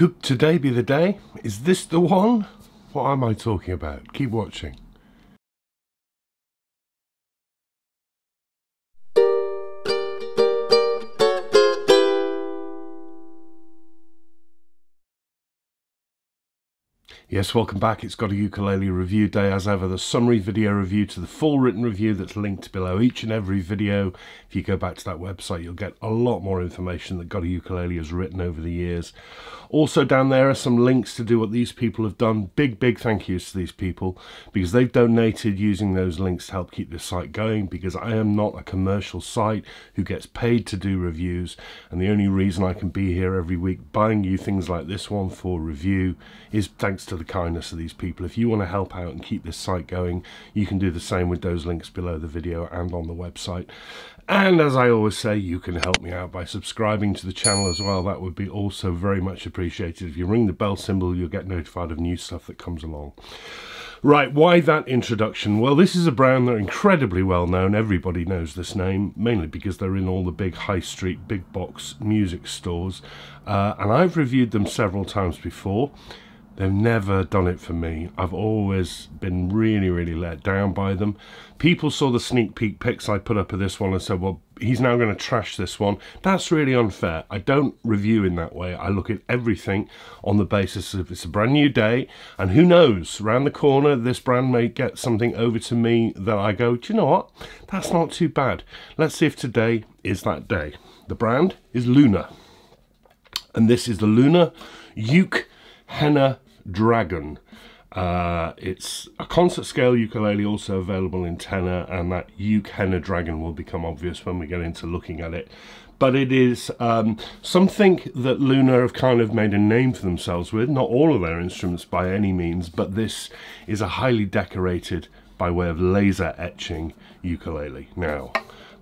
Could today be the day? Is this the one? What am I talking about? Keep watching. Yes, welcome back. It's got a ukulele review day as ever. The summary video review to the full written review that's linked below each and every video. If you go back to that website, you'll get a lot more information that Got a Ukulele has written over the years. Also down there are some links to do what these people have done. Big, big thank yous to these people because they've donated using those links to help keep this site going because I am not a commercial site who gets paid to do reviews and the only reason I can be here every week buying you things like this one for review is thanks to the kindness of these people. If you want to help out and keep this site going, you can do the same with those links below the video and on the website. And as I always say, you can help me out by subscribing to the channel as well. That would be also very much appreciated. If you ring the bell symbol, you'll get notified of new stuff that comes along. Right, why that introduction? Well, this is a brand that are incredibly well known. Everybody knows this name, mainly because they're in all the big high street, big box music stores. Uh, and I've reviewed them several times before. They've never done it for me. I've always been really, really let down by them. People saw the sneak peek pics I put up of this one and said, well, he's now going to trash this one. That's really unfair. I don't review in that way. I look at everything on the basis of it's a brand new day, and who knows, around the corner, this brand may get something over to me that I go, do you know what? That's not too bad. Let's see if today is that day. The brand is Luna. And this is the Luna Uke Henna Dragon. Uh, it's a concert scale ukulele also available in tenor and that uke henna dragon will become obvious when we get into looking at it. But it is um, something that Luna have kind of made a name for themselves with. Not all of their instruments by any means but this is a highly decorated by way of laser etching ukulele. Now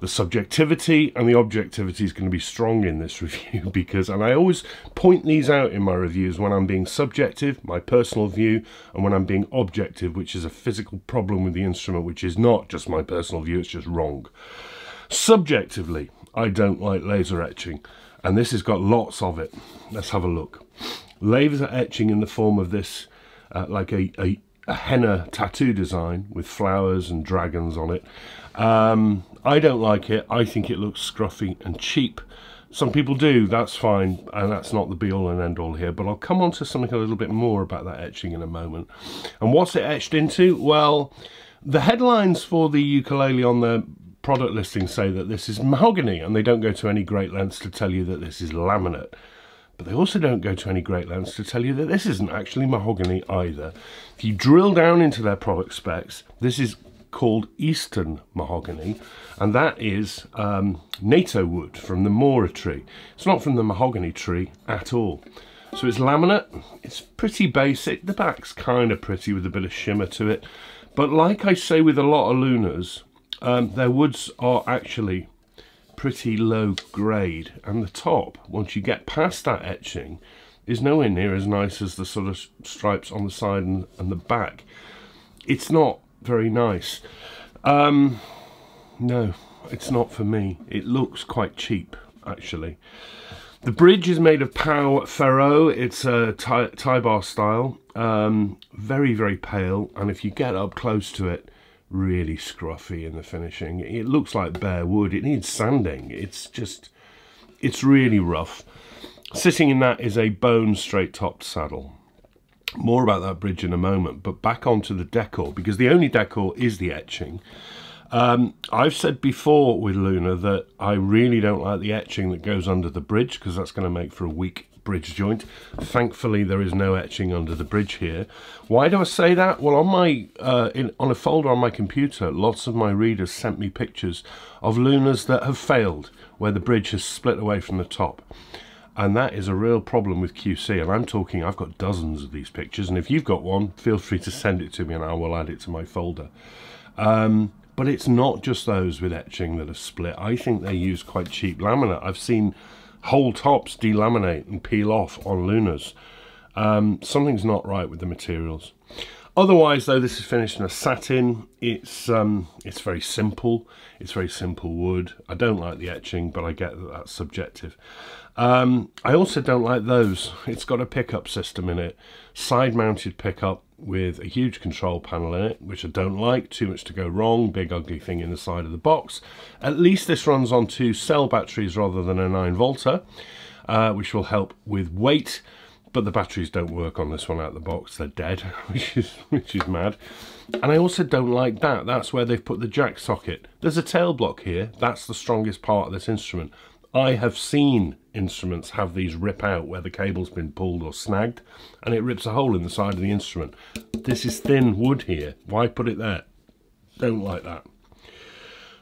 the subjectivity and the objectivity is going to be strong in this review because and I always point these out in my reviews when I'm being subjective my personal view and when I'm being objective which is a physical problem with the instrument which is not just my personal view it's just wrong. Subjectively I don't like laser etching and this has got lots of it. Let's have a look. Laser etching in the form of this uh, like a, a a henna tattoo design with flowers and dragons on it. Um, I don't like it. I think it looks scruffy and cheap. Some people do, that's fine, and that's not the be-all and end-all here, but I'll come on to something a little bit more about that etching in a moment. And what's it etched into? Well, the headlines for the ukulele on the product listing say that this is mahogany, and they don't go to any great lengths to tell you that this is laminate. But they also don't go to any great lengths to tell you that this isn't actually mahogany either. If you drill down into their product specs, this is called Eastern mahogany, and that is um, NATO wood from the Mora tree. It's not from the mahogany tree at all. So it's laminate, it's pretty basic, the back's kind of pretty with a bit of shimmer to it, but like I say with a lot of Lunas, um, their woods are actually pretty low grade and the top once you get past that etching is nowhere near as nice as the sort of stripes on the side and, and the back it's not very nice um, no it's not for me it looks quite cheap actually the bridge is made of Pau Ferro. It's a tie bar style. Um, very, very pale. And if you get up close to it, really scruffy in the finishing. It looks like bare wood. It needs sanding. It's just, it's really rough. Sitting in that is a bone straight topped saddle. More about that bridge in a moment, but back onto the decor, because the only decor is the etching. Um, I've said before with Luna that I really don't like the etching that goes under the bridge because that's going to make for a weak bridge joint. Thankfully, there is no etching under the bridge here. Why do I say that? Well, on my uh, in, on a folder on my computer, lots of my readers sent me pictures of Lunas that have failed, where the bridge has split away from the top. And that is a real problem with QC. And I'm talking, I've got dozens of these pictures. And if you've got one, feel free to send it to me and I will add it to my folder. Um, but it's not just those with etching that have split. I think they use quite cheap laminate. I've seen whole tops delaminate and peel off on Lunas. Um, something's not right with the materials. Otherwise, though, this is finished in a satin. It's um, it's very simple. It's very simple wood. I don't like the etching, but I get that that's subjective. Um, I also don't like those. It's got a pickup system in it, side-mounted pickup with a huge control panel in it, which I don't like. Too much to go wrong. Big ugly thing in the side of the box. At least this runs on two cell batteries rather than a 9 volter, uh, which will help with weight. But the batteries don't work on this one out of the box. They're dead which is which is mad. And I also don't like that. That's where they've put the jack socket. There's a tail block here. That's the strongest part of this instrument. I have seen instruments have these rip out where the cable's been pulled or snagged and it rips a hole in the side of the instrument. This is thin wood here. Why put it there? Don't like that.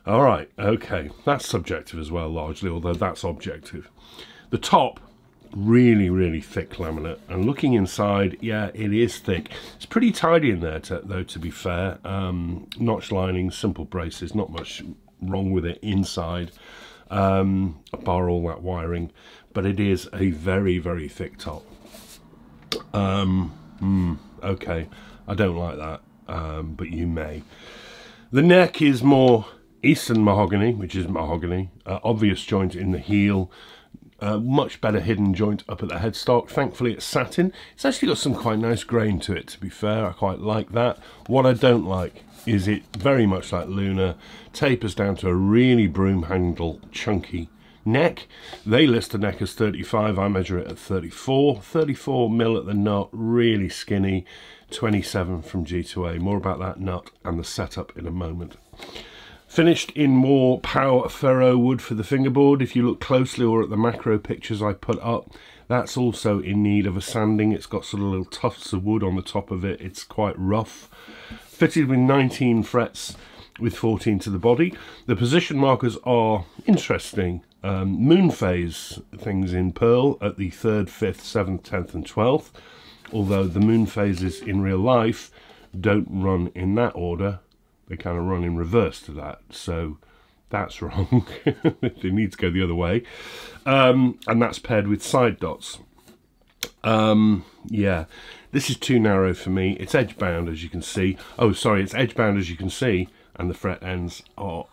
All right okay. That's subjective as well largely although that's objective. The top really really thick laminate. And looking inside yeah it is thick. It's pretty tidy in there to, though to be fair. Um, notch lining simple braces not much wrong with it inside um, bar all that wiring but it is a very very thick top. Um, mm, okay. I don't like that um, but you may. The neck is more eastern mahogany which is mahogany uh, obvious joint in the heel a much better hidden joint up at the headstock. Thankfully it's satin. It's actually got some quite nice grain to it to be fair. I quite like that. What I don't like is it very much like Luna tapers down to a really broom handle chunky neck. They list the neck as 35, I measure it at 34. 34 mil at the nut, really skinny. 27 from G2A. More about that nut and the setup in a moment. Finished in more Pau Ferro wood for the fingerboard. If you look closely or at the macro pictures I put up, that's also in need of a sanding. It's got sort of little tufts of wood on the top of it. It's quite rough. Fitted with 19 frets with 14 to the body. The position markers are interesting. Um, moon phase things in Pearl at the 3rd, 5th, 7th, 10th and 12th. Although the moon phases in real life don't run in that order they kind of run in reverse to that. So that's wrong. they need to go the other way. Um, and that's paired with side dots. Um, yeah, this is too narrow for me. It's edge bound, as you can see. Oh, sorry, it's edge bound, as you can see. And the fret ends are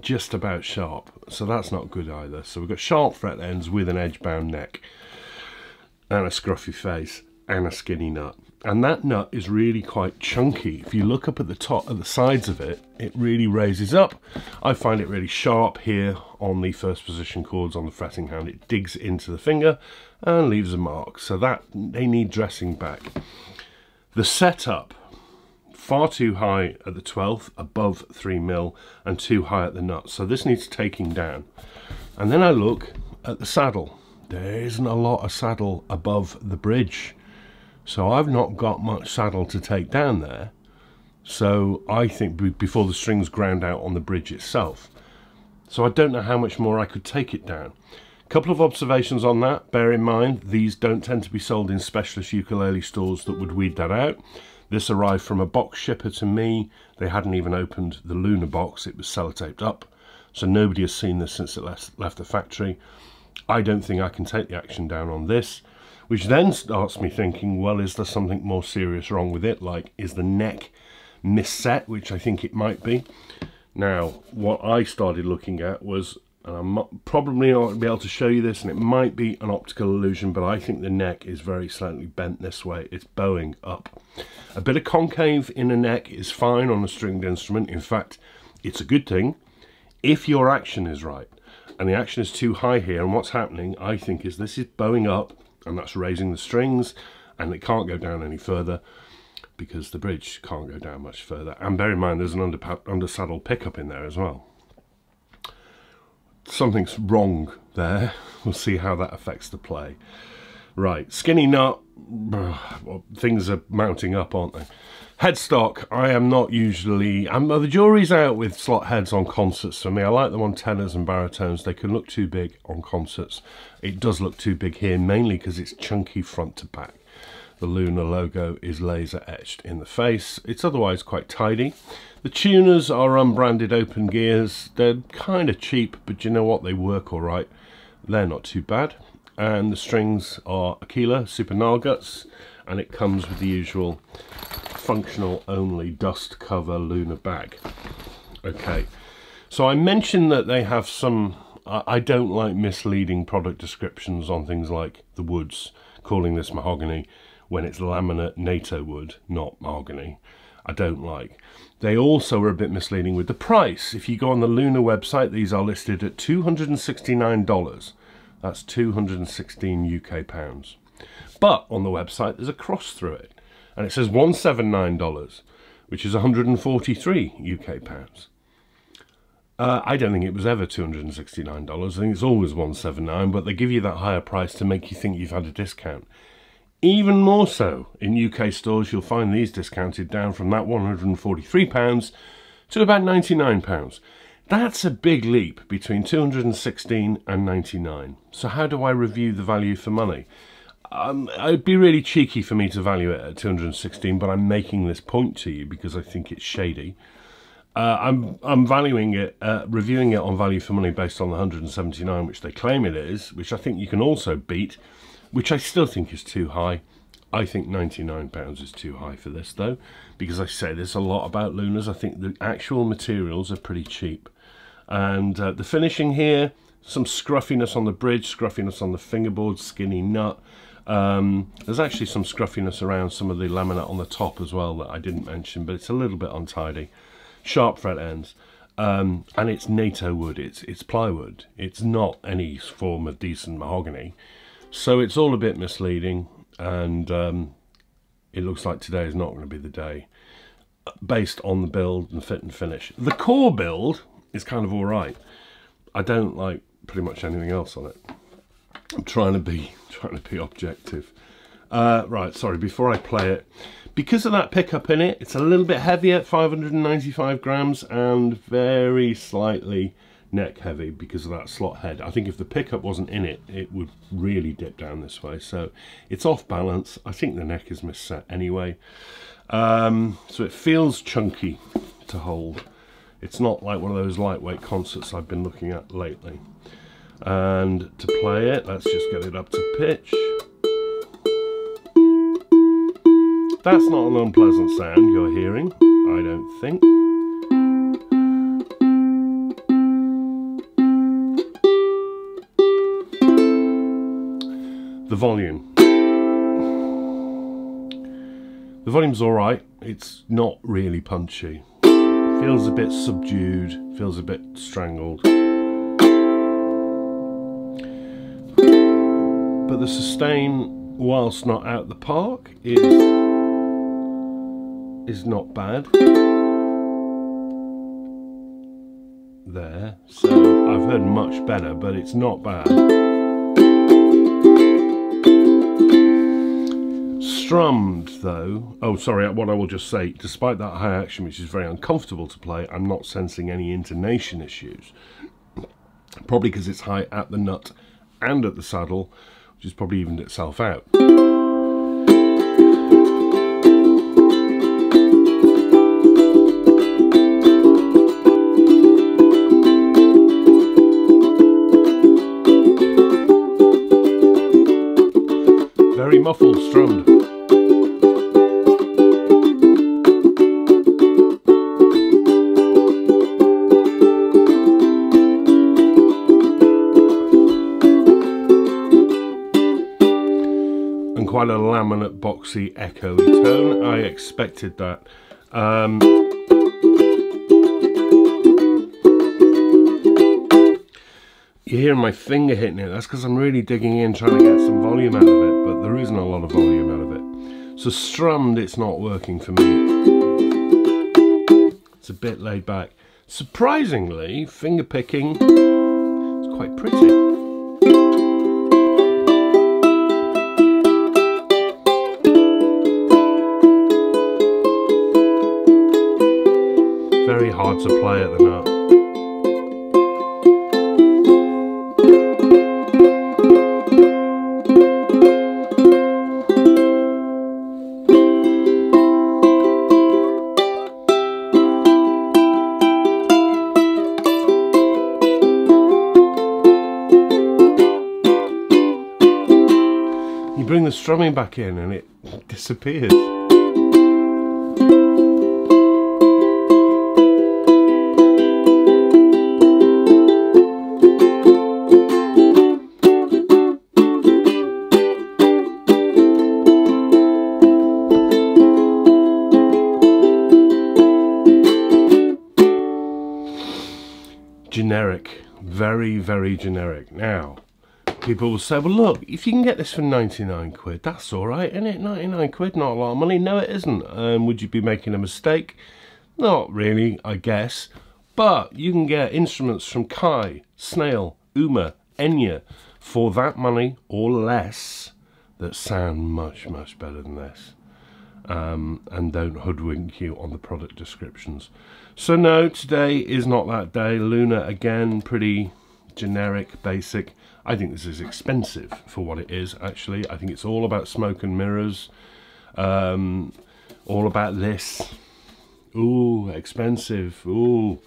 just about sharp. So that's not good either. So we've got sharp fret ends with an edge bound neck and a scruffy face and a skinny nut and that nut is really quite chunky. If you look up at the top at the sides of it it really raises up. I find it really sharp here on the first position chords on the fretting hand. It digs into the finger and leaves a mark. So that they need dressing back. The setup far too high at the 12th above 3 mil and too high at the nut. So this needs taking down. And then I look at the saddle. There isn't a lot of saddle above the bridge so I've not got much saddle to take down there. So I think before the strings ground out on the bridge itself. So I don't know how much more I could take it down. Couple of observations on that. Bear in mind, these don't tend to be sold in specialist ukulele stores that would weed that out. This arrived from a box shipper to me. They hadn't even opened the Luna box. It was sellotaped up. So nobody has seen this since it left the factory. I don't think I can take the action down on this which then starts me thinking, well, is there something more serious wrong with it? Like, is the neck misset, which I think it might be? Now, what I started looking at was, and I'm probably not going to be able to show you this, and it might be an optical illusion, but I think the neck is very slightly bent this way. It's bowing up. A bit of concave in the neck is fine on a stringed instrument. In fact, it's a good thing if your action is right. And the action is too high here, and what's happening, I think, is this is bowing up, and that's raising the strings and it can't go down any further because the bridge can't go down much further. And bear in mind there's an under, under saddle pickup in there as well. Something's wrong there. We'll see how that affects the play. Right skinny nut. Things are mounting up aren't they Headstock, I am not usually... Um, I'm, the jury's out with slot heads on concerts for me. I like them on tenors and baritones. They can look too big on concerts. It does look too big here, mainly because it's chunky front to back. The Luna logo is laser etched in the face. It's otherwise quite tidy. The tuners are unbranded open gears. They're kind of cheap, but you know what? They work all right. They're not too bad. And the strings are Aquila Super Nylguts, and it comes with the usual functional only dust cover Luna bag. Okay, so I mentioned that they have some, I don't like misleading product descriptions on things like the woods, calling this mahogany when it's laminate NATO wood, not mahogany. I don't like. They also are a bit misleading with the price. If you go on the Luna website, these are listed at $269. That's 216 UK pounds. But on the website, there's a cross through it, and it says $179, which is 143 UK pounds. Uh, I don't think it was ever $269. I think it's always 179 but they give you that higher price to make you think you've had a discount. Even more so, in UK stores you'll find these discounted down from that £143 to about £99. That's a big leap between 216 and 99. So how do I review the value for money? Um, it'd be really cheeky for me to value it at 216, but I'm making this point to you because I think it's shady. Uh, I'm I'm valuing it, uh, reviewing it on value for money based on the 179, which they claim it is, which I think you can also beat which I still think is too high. I think £99 is too high for this though, because I say there's a lot about Lunas. I think the actual materials are pretty cheap. And uh, the finishing here, some scruffiness on the bridge, scruffiness on the fingerboard, skinny nut. Um, there's actually some scruffiness around some of the laminate on the top as well that I didn't mention, but it's a little bit untidy. Sharp fret ends. Um, and it's NATO wood, it's, it's plywood. It's not any form of decent mahogany. So it's all a bit misleading and um, it looks like today is not going to be the day based on the build and fit and finish. The core build is kind of all right. I don't like pretty much anything else on it. I'm trying to be trying to be objective. Uh, right, sorry, before I play it, because of that pickup in it, it's a little bit heavier, 595 grams, and very slightly neck heavy because of that slot head. I think if the pickup wasn't in it, it would really dip down this way. So it's off balance. I think the neck is misset anyway. Um, so it feels chunky to hold. It's not like one of those lightweight concerts I've been looking at lately. And to play it, let's just get it up to pitch. That's not an unpleasant sound you're hearing, I don't think. the volume. The volume's alright, it's not really punchy. Feels a bit subdued, feels a bit strangled. But the sustain, whilst not out the park, is, is not bad. There, so I've heard much better, but it's not bad. strummed though, oh sorry, what I will just say, despite that high action which is very uncomfortable to play, I'm not sensing any intonation issues. Probably because it's high at the nut and at the saddle, which probably evened itself out. Very muffled strummed. Quite a laminate boxy echoey tone. I expected that. Um, you hear my finger hitting it. That's because I'm really digging in trying to get some volume out of it, but there isn't a lot of volume out of it. So strummed, it's not working for me. It's a bit laid back. Surprisingly, finger picking, it's quite pretty. To play at the nut. You bring the strumming back in and it disappears. Very, generic. Now, people will say, well, look, if you can get this for 99 quid, that's all right, isn't it? 99 quid, not a lot of money. No, it isn't. Um, would you be making a mistake? Not really, I guess. But you can get instruments from Kai, Snail, Uma, Enya for that money or less that sound much, much better than this. Um, and don't hoodwink you on the product descriptions. So no, today is not that day. Luna, again, pretty generic, basic. I think this is expensive for what it is, actually. I think it's all about smoke and mirrors. Um, all about this. Ooh, expensive. Ooh.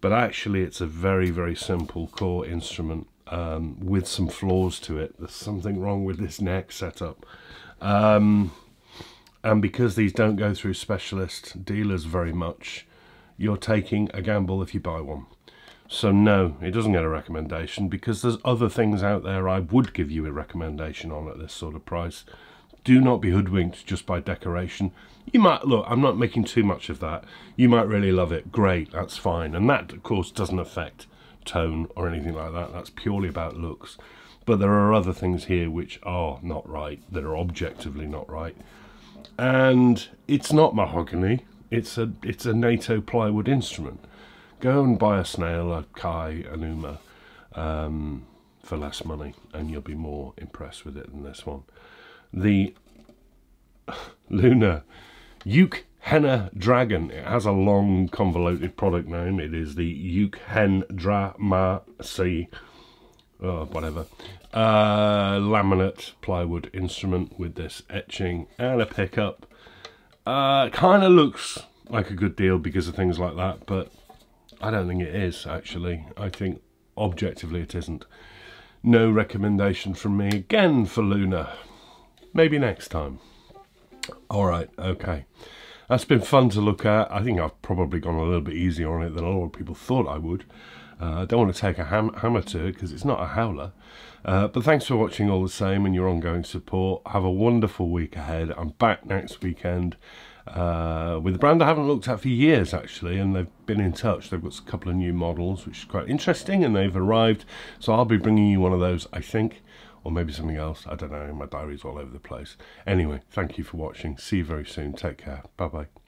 But actually, it's a very, very simple core instrument um, with some flaws to it. There's something wrong with this neck setup. Um, and because these don't go through specialist dealers very much, you're taking a gamble if you buy one. So no, it doesn't get a recommendation because there's other things out there I would give you a recommendation on at this sort of price. Do not be hoodwinked just by decoration. You might, look, I'm not making too much of that. You might really love it. Great, that's fine. And that, of course, doesn't affect tone or anything like that. That's purely about looks. But there are other things here which are not right, that are objectively not right. And it's not mahogany. It's a it's a NATO plywood instrument. Go and buy a snail, a kai, an uma, um, for less money, and you'll be more impressed with it than this one. The Luna Uke Henna Dragon. It has a long convoluted product name. It is the Uke Hen Dra Ma Si, oh, whatever, uh, laminate plywood instrument with this etching and a pickup. Uh, kind of looks like a good deal because of things like that, but I don't think it is actually. I think objectively it isn't. No recommendation from me again for Luna. Maybe next time. All right, okay. That's been fun to look at. I think I've probably gone a little bit easier on it than a lot of people thought I would. Uh, I don't want to take a ham hammer to it because it's not a howler. Uh, but thanks for watching all the same and your ongoing support. Have a wonderful week ahead. I'm back next weekend uh, with a brand I haven't looked at for years actually, and they've been in touch. They've got a couple of new models, which is quite interesting, and they've arrived. So I'll be bringing you one of those, I think, or maybe something else. I don't know. My diary's all over the place. Anyway, thank you for watching. See you very soon. Take care. Bye bye.